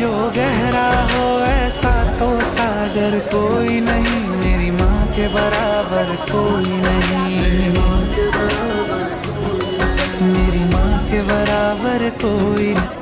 जो गहरा हो, ऐसा तो सागर कोई नहीं। मेरी माँ के बराबर कोई नहीं। मेरी माँ के बराबर कोई नहीं।